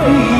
Oh.